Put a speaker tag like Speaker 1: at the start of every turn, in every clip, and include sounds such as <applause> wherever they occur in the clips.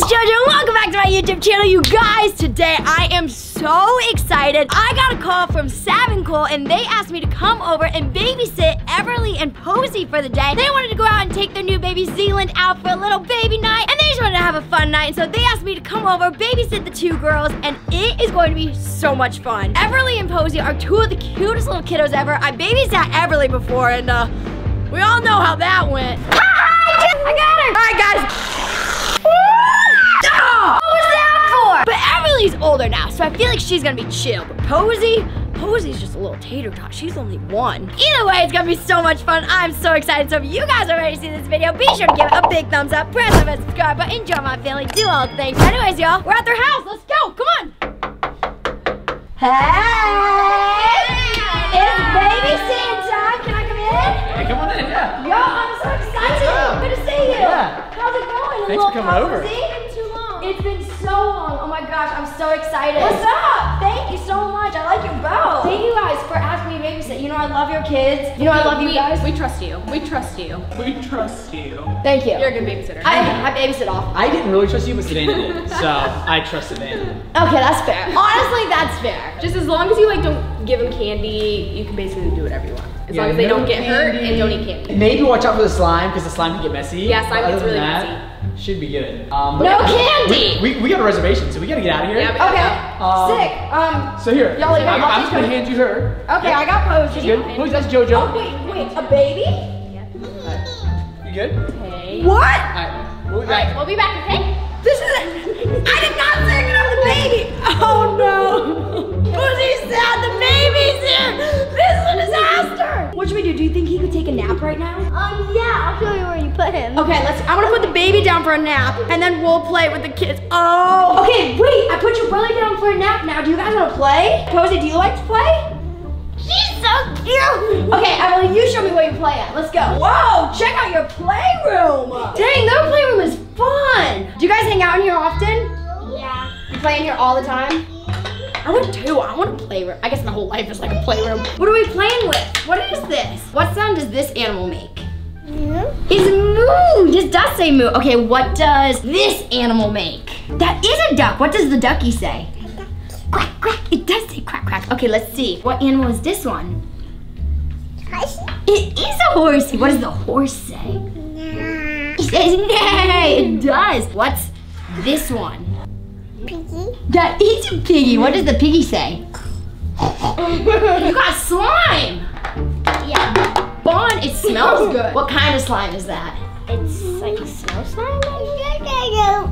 Speaker 1: is JoJo, welcome back to my YouTube channel. You guys, today I am so excited. I got a call from Sav and Cole and they asked me to come over and babysit Everleigh and Posie for the day. They wanted to go out and take their new baby Zealand out for a little baby night and they just wanted to have a fun night. So they asked me to come over, babysit the two girls and it is going to be so much fun. Everleigh and Posie are two of the cutest little kiddos ever. I babysat Everleigh before and uh, we all know how that went. <laughs> I got her! All right, guys. Everleigh's older now, so I feel like she's gonna be chill. But Posie, Posie's just a little tater tot. She's only one. Either way, it's gonna be so much fun. I'm so excited. So if you guys are ready to see this video, be sure to give it a big thumbs up, press the subscribe button, enjoy my family, do all the things. Anyways, y'all, we're at their house. Let's go. Come on. Hey! It's babysitting time. Can I come in?
Speaker 2: Hey, come on in, yeah.
Speaker 1: Yo, I'm so excited. Good to see you.
Speaker 2: Yeah.
Speaker 1: How's it going?
Speaker 2: Thanks for coming over.
Speaker 1: It's been. It's been so long. Oh my gosh, I'm so excited. What's up? Thank you so much. I like your bow. Thank you guys for asking me to babysit. You know I love your kids. You know I love you guys.
Speaker 3: We trust you. We trust you.
Speaker 2: We trust you.
Speaker 1: Thank you.
Speaker 3: You're a good babysitter.
Speaker 1: I, I babysit off.
Speaker 2: I didn't really trust you, but Savannah did. So I trust Savannah.
Speaker 1: Okay, that's fair. Honestly, that's fair.
Speaker 3: Just as long as you like don't give them candy, you can basically do whatever you want. As long as they
Speaker 2: no
Speaker 3: don't get hurt and don't eat candy.
Speaker 2: Maybe watch out for the slime because the slime can get messy.
Speaker 3: Yeah, slime
Speaker 2: But
Speaker 3: gets
Speaker 2: other than
Speaker 3: really
Speaker 2: that, Should be good. Um,
Speaker 1: No
Speaker 2: yeah,
Speaker 1: candy!
Speaker 2: We, we, we got a reservation, so we gotta get out of here.
Speaker 3: Yeah,
Speaker 1: Okay.
Speaker 2: Um,
Speaker 1: Sick. Um.
Speaker 2: So here,
Speaker 1: Y'all
Speaker 2: I'm,
Speaker 1: it.
Speaker 2: I'm just gonna hand you her.
Speaker 1: Okay, I got Posey.
Speaker 2: She's good. Who's that's
Speaker 1: Oh
Speaker 2: JoJo?
Speaker 1: wait, wait, a baby?
Speaker 2: You good?
Speaker 3: Okay.
Speaker 1: What?
Speaker 2: Alright, we'll be back.
Speaker 3: We'll be back, okay?
Speaker 1: This is it. <laughs> I did not say nap right now?
Speaker 4: Um, yeah, I'll show you where you put him.
Speaker 1: Okay, let's. I'm gonna put the baby down for a nap, and then we'll play with the kids. Oh. Okay, wait. I put your brother down for a nap. Now, do you guys want to play? Posie, do you like to play?
Speaker 4: She's so cute.
Speaker 1: Okay, Emily, you show me where you play at. Let's go. Whoa, check out your playroom. Dang, their playroom is fun. Do you guys hang out in here often?
Speaker 4: Yeah.
Speaker 1: You play in here all the time? I want too. I want a playroom. I guess my whole life is like a playroom. What are we playing with? What is this? What sound does this animal make? It's moo. This does say moo. Okay, what does this animal make? That is a duck. What does the ducky say? Quack, quack. It does say quack, quack. Okay, let's see. What animal is this one? It is a horsey. What does the horse say? It says <laughs> neigh. It does. What's this one?
Speaker 4: Piggy.
Speaker 1: That is a piggy. What does the piggy say? you got slime.
Speaker 4: Yeah.
Speaker 1: Bon, it smells good. What kind of slime is that?
Speaker 4: It's like snow slime.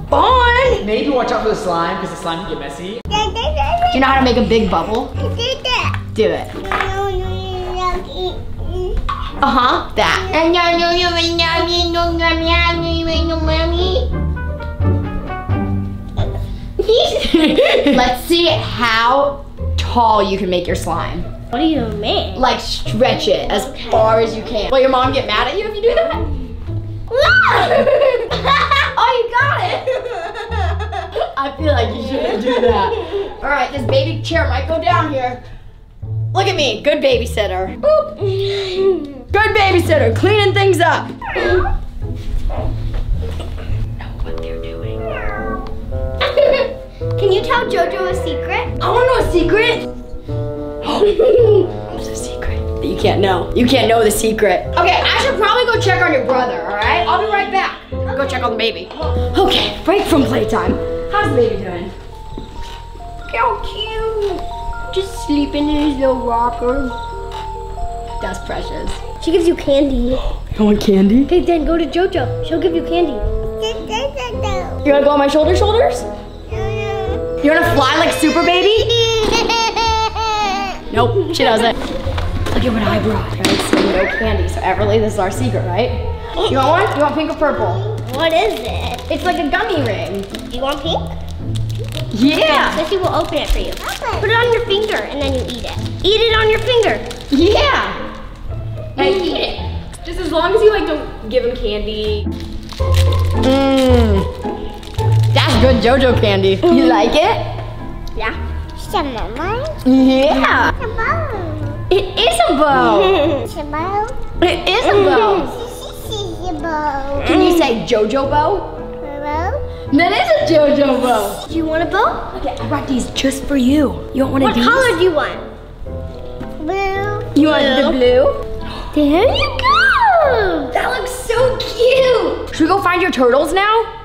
Speaker 1: Bon.
Speaker 2: Maybe watch out for the slime because the slime can get messy.
Speaker 1: Do you know how to make a big bubble? Do it. Uh huh. That. <laughs> Let's see how tall you can make your slime.
Speaker 4: What do you mean?
Speaker 1: Like stretch it as far as you can. Will your mom get mad at you if you do that? <laughs> oh, you got it. I feel like you shouldn't do that. All right, this baby chair might go down here. Look at me, good babysitter. Boop. Good babysitter, cleaning things up.
Speaker 4: Can you tell Jojo a secret?
Speaker 1: I want to know a secret. <laughs> What's a secret that you can't know? You can't know the secret. Okay, I should probably go check on your brother, all right? I'll be right back. Go check on the baby. Okay, break from playtime. How's the baby doing? How cute. Just sleeping in his little rocker. That's precious.
Speaker 4: She gives you candy. <gasps>
Speaker 1: You want candy?
Speaker 4: Okay, then go to Jojo. She'll give you candy. <laughs>
Speaker 1: You wanna go on my shoulder shoulders? You wanna fly like Super Baby? <laughs> Nope, she doesn't. Look at what I brought. Right, so no candy. So Everleigh, this is our secret, right? You want one? You want pink or purple?
Speaker 4: What is it?
Speaker 1: It's like a gummy ring.
Speaker 4: Do you want pink?
Speaker 1: Yeah.
Speaker 4: Sissy will open it for you. Put it on your finger and then you eat it. Eat it on your finger.
Speaker 1: Yeah.
Speaker 3: Now eat it. Just as long as you like don't give him candy.
Speaker 1: Mmm. Good JoJo candy. You mm-hmm. like it?
Speaker 4: Yeah. Some mama.
Speaker 1: Yeah.
Speaker 4: Some bow.
Speaker 1: It is a bow. <laughs>
Speaker 4: Some bow.
Speaker 1: It is <laughs> a bow. Can you say JoJo bow?
Speaker 4: Bow.
Speaker 1: That is a JoJo bow.
Speaker 4: Do you want a bow?
Speaker 1: Okay, I brought these just for you. You want one
Speaker 4: What
Speaker 1: these?
Speaker 4: color do you want? Blue.
Speaker 1: You want the blue?
Speaker 4: There you go.
Speaker 1: That looks so cute. Should we go find your turtles now?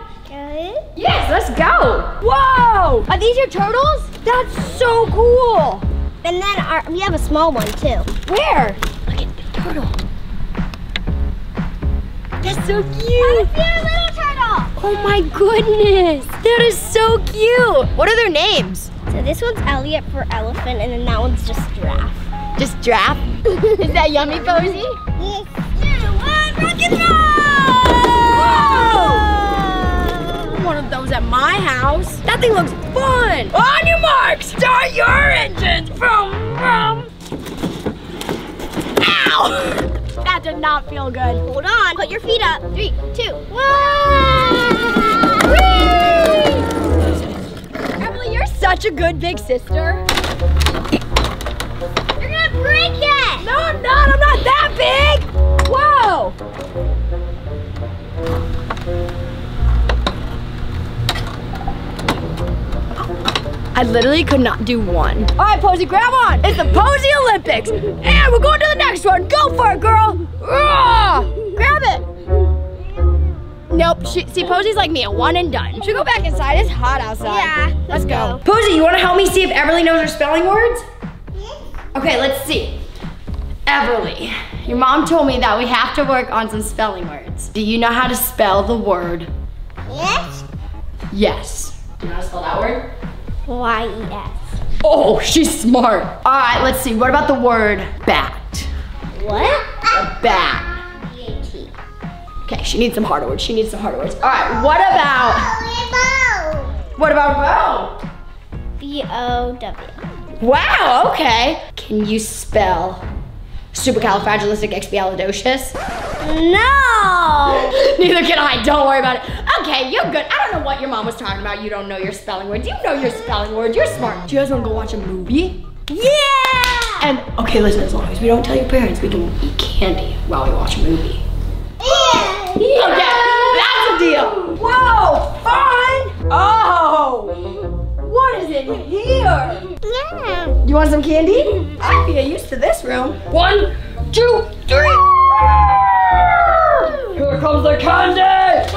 Speaker 1: Yes, let's go. Whoa! Are these your turtles? That's so cool.
Speaker 4: And then our, we have a small one too.
Speaker 1: Where? Look at the turtle. That's so cute.
Speaker 4: Your little turtle.
Speaker 1: Oh my goodness. That is so cute. What are their names?
Speaker 4: So this one's Elliot for elephant, and then that one's just giraffe.
Speaker 1: Just giraffe. <laughs> is that yummy, Posie?
Speaker 4: Yes. Two, one, rock and roll!
Speaker 1: My house. That thing looks fun. On your marks, start your engines. Vroom, vroom. Ow! <laughs> That did not feel good.
Speaker 4: Hold on. Put your feet up. Three, two, one.
Speaker 1: Emily, you're such a good big sister. I literally could not do one. All right, Posie, grab on. It's the Posie Olympics. And we're going to the next one. Go for it, girl. Ah, grab it. Nope. She, see, Posie's like me, a one and done. Should we go back inside? It's hot outside.
Speaker 4: Yeah,
Speaker 1: Let's go. Posie, you want to help me see if Everleigh knows her spelling words? Okay, let's see. Everleigh, your mom told me that we have to work on some spelling words. Do you know how to spell the word
Speaker 4: Yes.
Speaker 1: yes? Do you know how to spell that word?
Speaker 4: Y E S.
Speaker 1: Oh, she's smart. All right, let's see. What about the word bat?
Speaker 4: What?
Speaker 1: Bat.
Speaker 4: B A T.
Speaker 1: Okay, she needs some harder words. She needs some harder words. All right, what about,
Speaker 4: Bow.
Speaker 1: what about bow?
Speaker 4: B O W.
Speaker 1: Wow, okay. Can you spell supercalifragilisticexpialidocious?
Speaker 4: No. <laughs>
Speaker 1: Neither can I. Don't worry about it. Okay, you're good. I don't know what your mom was talking about. You don't know your spelling words. You know your spelling words. You're smart. Do you guys want to go watch a movie?
Speaker 4: Yeah.
Speaker 1: And okay, listen. As long as we don't tell your parents, we can eat candy while we watch a movie.
Speaker 4: Yeah.
Speaker 1: Okay, that's a deal. Whoa, fun. Oh, what is in here?
Speaker 4: Yeah.
Speaker 1: You want some candy? I get used to this room. One, two, three. Here comes the candy!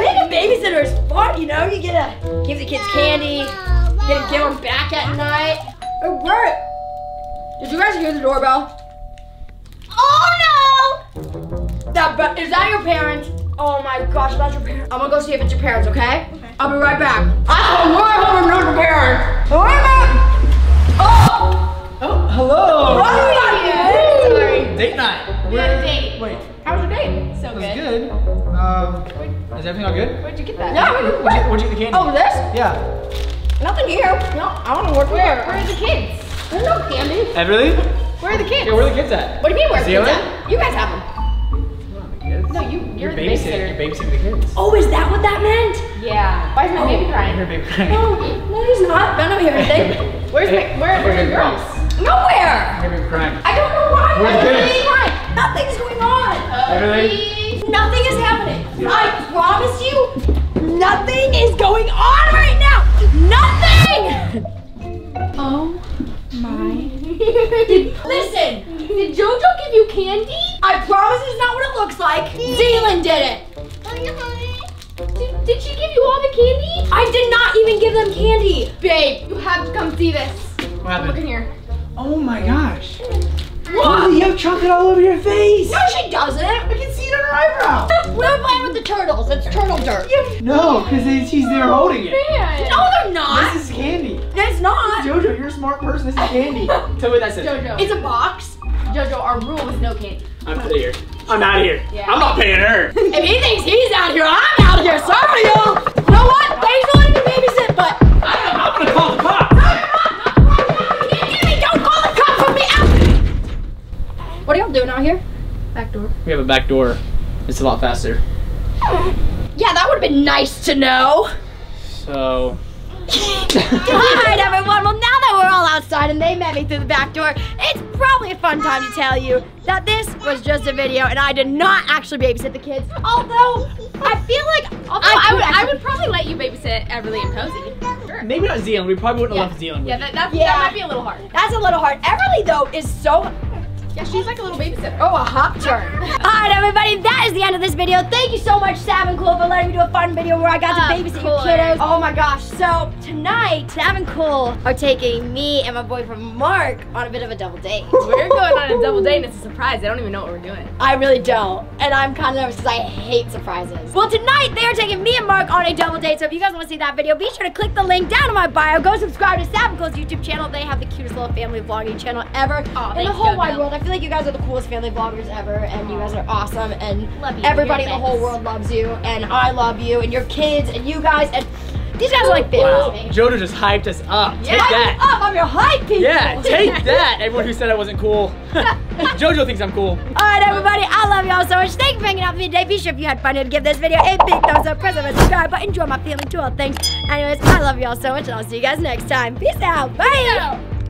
Speaker 1: Being a babysitter is fun, you know? You get to give the kids candy, you get to give them back at night. It worked. Did you guys hear the doorbell?
Speaker 4: Oh no.
Speaker 1: That be- is that your parents? Oh my gosh, that's your parents. I'm gonna go see if it's your parents, okay? okay. I'll be right back. I'm really hoping not your parents. All right, back. Oh!
Speaker 2: Oh, hello.
Speaker 1: Oh, Sorry.
Speaker 2: Date night.
Speaker 3: We had a date.
Speaker 2: Wait,
Speaker 1: How was your date?
Speaker 3: So
Speaker 2: that's
Speaker 3: good.
Speaker 2: good. Um, is everything all good?
Speaker 3: Where'd you get that?
Speaker 1: Yeah, we
Speaker 2: What'd you, what'd you get the candy?
Speaker 1: Oh, this?
Speaker 2: Yeah.
Speaker 1: Nothing here. No, I don't know what
Speaker 3: Where? Where are the kids?
Speaker 1: There's no candy.
Speaker 2: Everleigh?
Speaker 3: Where are the kids?
Speaker 2: Yeah, where are the kids at?
Speaker 1: What do you mean where's the kids at? You guys have them.
Speaker 3: No, you. You're,
Speaker 2: You're
Speaker 3: the
Speaker 2: babysitting.
Speaker 3: babysitter.
Speaker 2: You're babysitting the kids.
Speaker 1: Oh, is that what that meant?
Speaker 3: Yeah. Why is my baby
Speaker 2: Your
Speaker 3: crying?
Speaker 2: baby crying.
Speaker 1: Oh, no, he's not. I don't hear anything.
Speaker 3: Where's my? Where, where are the girls?
Speaker 1: Nowhere.
Speaker 2: Your baby crying.
Speaker 1: I don't know why.
Speaker 2: Where's the
Speaker 1: Nothing's
Speaker 2: kids?
Speaker 1: Going on. Nothing's going on.
Speaker 2: Everleigh?
Speaker 1: Nothing is happening. I promise you, nothing is going on right now. Nothing. Oh my. <laughs> Listen,
Speaker 3: Did JoJo give you candy?
Speaker 1: I promise it's not what it looks like. Zealand did it.
Speaker 3: Did, did she give you all the candy?
Speaker 1: I did not even give them candy.
Speaker 3: Babe, you have to come see this.
Speaker 2: What
Speaker 3: Look in
Speaker 2: happened?
Speaker 3: here.
Speaker 2: Oh my gosh.
Speaker 1: What?
Speaker 2: You have chocolate all over your face.
Speaker 1: No, she doesn't.
Speaker 2: I can see it on her eyebrow. <laughs>
Speaker 1: We're playing with the turtles. It's turtle dirt.
Speaker 2: No, because she's there holding it.
Speaker 3: Man.
Speaker 1: No, they're not.
Speaker 2: This is candy.
Speaker 1: It's not.
Speaker 2: Jojo, you're a smart person. This is candy. <laughs> Tell me what that says.
Speaker 3: JoJo.
Speaker 1: It's a box.
Speaker 3: JoJo, our rule is no candy.
Speaker 2: I'm out of here. I'm out of here.
Speaker 3: Yeah.
Speaker 2: I'm not paying her. <laughs>
Speaker 1: If he thinks he's out here, I'm out of here. Sorry, y'all. You know what? Thanks for letting me babysit, but
Speaker 2: I'm gonna call
Speaker 1: What are y'all doing out here?
Speaker 3: Back door.
Speaker 2: We have a back door. It's a lot faster.
Speaker 1: Yeah, that would have been nice to know.
Speaker 2: So,
Speaker 1: Alright <laughs> everyone, well now that we're all outside and they met me through the back door, it's probably a fun time to tell you that this was just a video and I did not actually babysit the kids. Although, I feel like
Speaker 3: Although I,
Speaker 1: could
Speaker 3: would, I would probably let you babysit Everleigh and Posie. Sure.
Speaker 2: Maybe not Zealand. We probably wouldn't
Speaker 3: Yeah.
Speaker 2: have left Zealand.
Speaker 3: Yeah,
Speaker 2: with
Speaker 3: that,
Speaker 2: you.
Speaker 3: that,
Speaker 1: Yeah.
Speaker 3: that might be a little hard.
Speaker 1: That's a little hard. Everleigh though is so
Speaker 3: Yeah, she's like a little babysitter.
Speaker 1: Oh, a hop turn. <laughs> Alright, everybody, that is the end of this video. Thank you so much, Sav and Cole, for letting me do a fun video where I got to
Speaker 3: Of
Speaker 1: babysit your
Speaker 3: course.
Speaker 1: kiddos. Oh my gosh. So, tonight, Sav and Cole are taking me and my boyfriend Mark on a bit of a double date. <laughs>
Speaker 3: We're going on a double date and it's a surprise. I don't even know what we're doing.
Speaker 1: I really don't. And I'm kind of nervous because I hate surprises. Well, tonight they are taking me and Mark on a double date. So if you guys want to see that video, be sure to click the link down in my bio. Go subscribe to Sav and Cole's YouTube channel. They have the cutest little family vlogging channel ever
Speaker 3: Aw,
Speaker 1: in the whole
Speaker 3: Jojo.
Speaker 1: wide world. I feel like you guys are the coolest family vloggers ever, and you guys are awesome. And
Speaker 3: Love you.
Speaker 1: everybody in the
Speaker 3: the
Speaker 1: whole world loves you, and I love you, and your kids, and you guys, and these guys are like family
Speaker 2: Wow.
Speaker 1: to.
Speaker 2: Jojo just hyped us up. Take
Speaker 3: Yeah.
Speaker 2: that.
Speaker 1: Up, I'm your hype people.
Speaker 2: Yeah, take <laughs> that. Everyone who said I wasn't cool. <laughs> Jojo thinks I'm cool.
Speaker 1: All right, everybody, I love y'all so much. Thank you for hanging out with me today. Be sure if you had fun to give this video a big thumbs up, press the subscribe button, enjoy my family, do all things. Anyways, I love y'all so much, and I'll see you guys next time. Peace out. Bye.